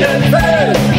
Hey!